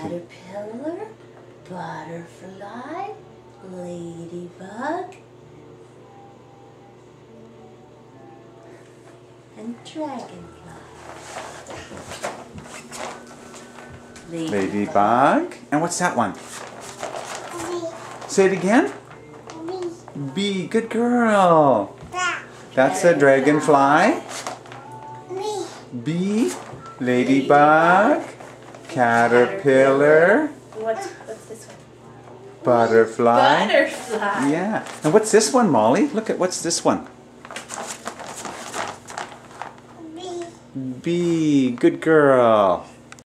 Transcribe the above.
caterpillar, butterfly, ladybug, and dragonfly. Ladybug. And what's that one? Say it again. Bee. Good girl. That's a dragonfly. Bee. Ladybug. Caterpillar. What's, what's this one? Butterfly. Butterfly. Yeah. And what's this one, Molly? Look at what's this one? Bee. Good girl.